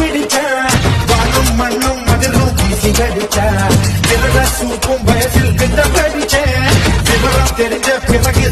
പിടിച്ച വാനും മണ്ണും മതിലും വീശി കടിച്ച ചിലരുടെ സൂപ്പും വയസ്സിൽ കിട്ട കടിച്ച് വിവരം തെളിഞ്ഞ പിറകിൽ